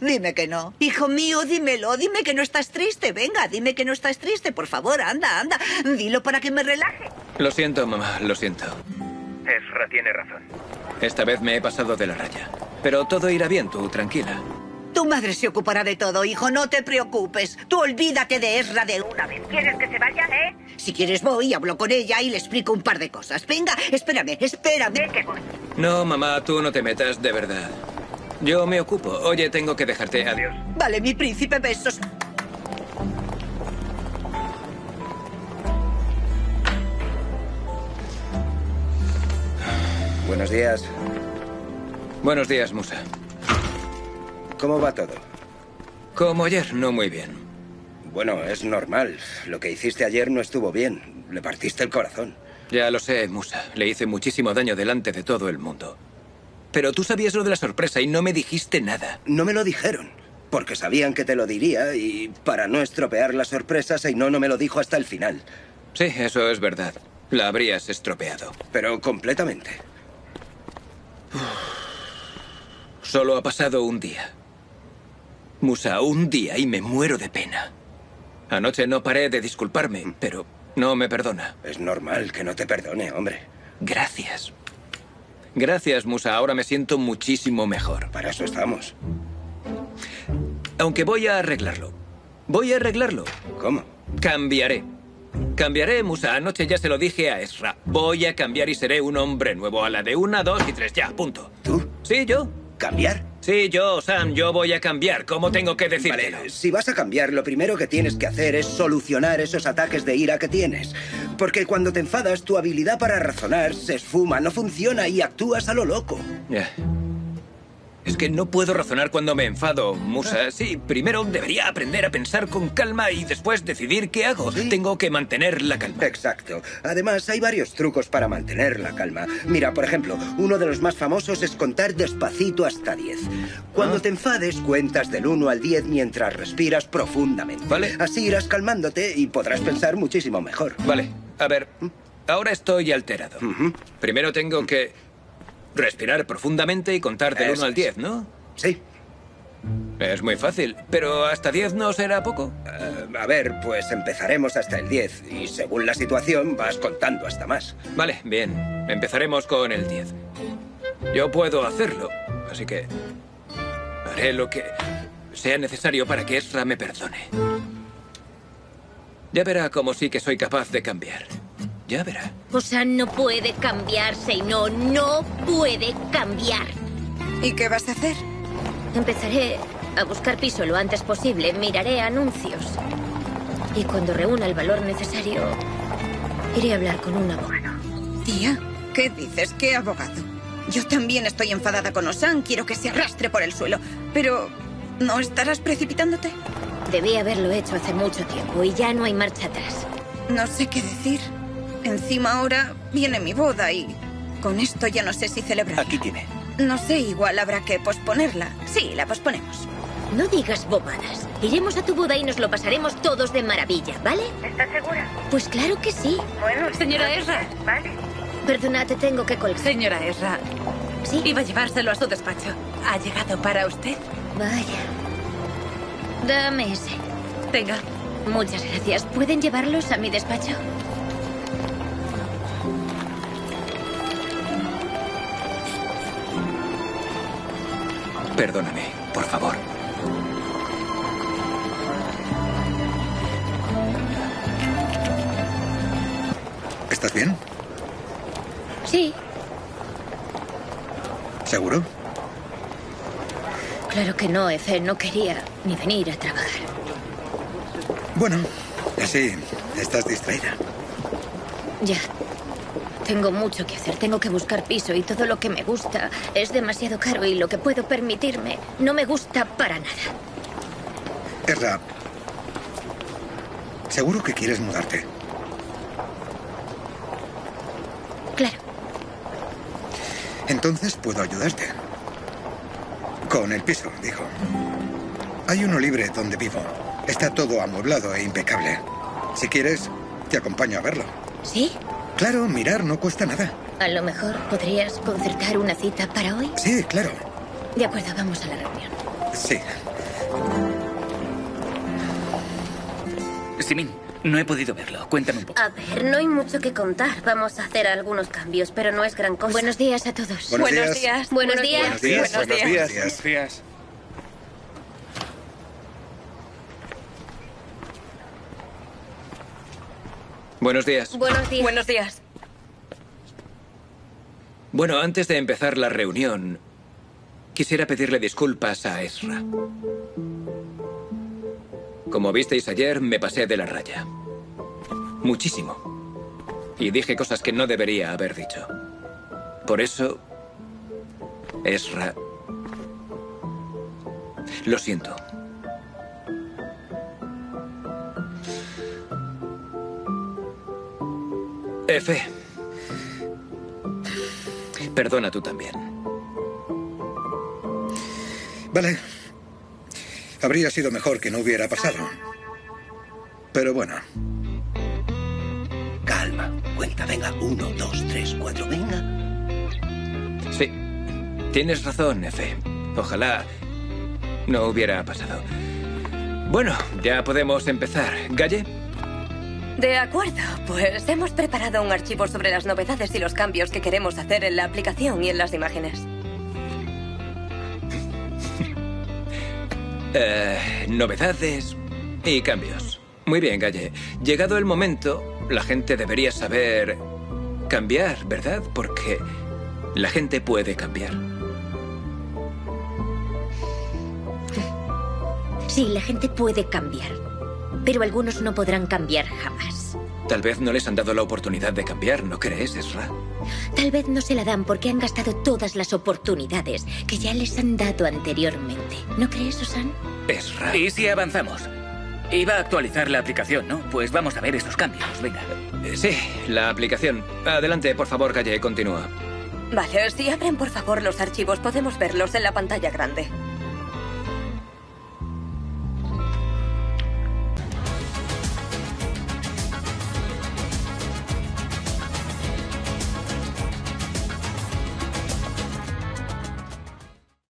Dime que no. Hijo mío, dímelo. Dime que no estás triste. Venga, dime que no estás triste. Por favor, anda, anda. Dilo para que me relaje. Lo siento, mamá, lo siento. Ezra tiene razón. Esta vez me he pasado de la raya. Pero todo irá bien, tú tranquila. Tu madre se ocupará de todo, hijo. No te preocupes. Tú olvídate de Ezra de una vez. ¿Quieres que se vaya, eh? Si quieres voy, hablo con ella y le explico un par de cosas. Venga, espérame, espérame. que voy. No, mamá, tú no te metas, de verdad. Yo me ocupo. Oye, tengo que dejarte. Adiós. Vale, mi príncipe, besos. Buenos días. Buenos días, Musa. ¿Cómo va todo? Como ayer, no muy bien. Bueno, es normal. Lo que hiciste ayer no estuvo bien. Le partiste el corazón. Ya lo sé, Musa. Le hice muchísimo daño delante de todo el mundo. Pero tú sabías lo de la sorpresa y no me dijiste nada. No me lo dijeron. Porque sabían que te lo diría y para no estropear la sorpresa, Seino no me lo dijo hasta el final. Sí, eso es verdad. La habrías estropeado. Pero completamente. Solo ha pasado un día. Musa, un día y me muero de pena. Anoche no paré de disculparme, pero no me perdona. Es normal que no te perdone, hombre. Gracias. Gracias, Musa. Ahora me siento muchísimo mejor. Para eso estamos. Aunque voy a arreglarlo. Voy a arreglarlo. ¿Cómo? Cambiaré. Cambiaré, Musa. Anoche ya se lo dije a Esra. Voy a cambiar y seré un hombre nuevo. A la de una, dos y tres. Ya, punto. ¿Tú? Sí, yo. ¿Cambiar? Sí, yo, Sam, yo voy a cambiar. ¿Cómo tengo que decirlo? Vale, si vas a cambiar, lo primero que tienes que hacer es solucionar esos ataques de ira que tienes. Porque cuando te enfadas, tu habilidad para razonar se esfuma, no funciona y actúas a lo loco. Es que no puedo razonar cuando me enfado, Musa. Sí, primero debería aprender a pensar con calma y después decidir qué hago. Tengo que mantener la calma. Exacto. Además, hay varios trucos para mantener la calma. Mira, por ejemplo, uno de los más famosos es contar despacito hasta 10. Cuando Ah. te enfades, cuentas del 1 al 10 mientras respiras profundamente. Vale. Así irás calmándote y podrás pensar muchísimo mejor. Vale, a ver. Ahora estoy alterado. Primero tengo que respirar profundamente y contar del Eso 1 al es. 10, ¿no? Sí. Es muy fácil, pero hasta 10 no será poco. Eh, a ver, pues empezaremos hasta el 10 y según la situación vas contando hasta más. Vale, bien. Empezaremos con el 10. Yo puedo hacerlo, así que haré lo que sea necesario para que Ezra me perdone. Ya verá cómo sí que soy capaz de cambiar. Ya verá. O sea, no puede cambiarse y no, no puede cambiar. ¿Y qué vas a hacer? Empezaré a buscar piso lo antes posible, miraré anuncios. Y cuando reúna el valor necesario, iré a hablar con un abogado. Tía, ¿qué dices? ¿Qué abogado? Yo también estoy enfadada con Osan, quiero que se arrastre por el suelo. Pero, ¿no estarás precipitándote? Debí haberlo hecho hace mucho tiempo y ya no hay marcha atrás. No sé qué decir. Encima ahora viene mi boda y con esto ya no sé si celebrar. Aquí tiene. No sé, igual habrá que posponerla. Sí, la posponemos. No digas bobadas. Iremos a tu boda y nos lo pasaremos todos de maravilla, ¿vale? ¿Estás segura? Pues claro que sí. Bueno, Señora Ezra. Vale. Perdona, te tengo que colgar. Señora Ezra. ¿Sí? Iba a llevárselo a su despacho. ¿Ha llegado para usted? Vaya. Dame ese. Tenga. Muchas gracias. ¿Pueden llevarlos a mi despacho? Perdóname, por favor. ¿Estás bien? Sí, ¿Seguro? Claro que no, Efe. No quería ni venir a trabajar. Bueno, así estás distraída. Ya. Tengo mucho que hacer. Tengo que buscar piso y todo lo que me gusta es demasiado caro y lo que puedo permitirme no me gusta para nada. Erra, seguro que quieres mudarte. Claro. Entonces puedo ayudarte. Con el piso, dijo. Hay uno libre donde vivo. Está todo amueblado e impecable. Si quieres, te acompaño a verlo. ¿Sí? Claro, mirar no cuesta nada. A lo mejor podrías concertar una cita para hoy. Sí, claro. De acuerdo, vamos a la reunión. Sí. Simin, no he podido verlo. Cuéntame un poco. A ver, no hay mucho que contar. Vamos a hacer algunos cambios, pero no es gran cosa. Buenos días a todos. Buenos Buenos días. días. Buenos días. Buenos días. Buenos días. Buenos días. Buenos días. Buenos días. Buenos días. Bueno, antes de empezar la reunión, quisiera pedirle disculpas a Ezra. Como visteis ayer, me pasé de la raya. Muchísimo. Y dije cosas que no debería haber dicho. Por eso, Ezra, lo siento. Efe. Perdona tú también. Vale. Habría sido mejor que no hubiera pasado. Pero bueno, Calma. Cuenta, venga. Uno, dos, tres, cuatro, venga. Sí, tienes razón, Efe. Ojalá no hubiera pasado. Bueno, ya podemos empezar. ¿Galle? De acuerdo, pues hemos preparado un archivo sobre las novedades y los cambios que queremos hacer en la aplicación y en las imágenes. Eh, novedades y cambios. Muy bien, Galle. Llegado el momento, la gente debería saber cambiar, ¿verdad? Porque la gente puede cambiar. Sí, la gente puede cambiar. Pero algunos no podrán cambiar jamás. Tal vez no les han dado la oportunidad de cambiar, ¿no crees, Ezra? Tal vez no se la dan porque han gastado todas las oportunidades que ya les han dado anteriormente. ¿No crees, Susan? Ezra. ¿Y si avanzamos? Iba a actualizar la aplicación, ¿no? Pues vamos a ver esos cambios. Venga. Eh, Sí, la aplicación. Adelante, por favor, Galle, continúa. Vale, si abren por favor los archivos podemos verlos en la pantalla grande.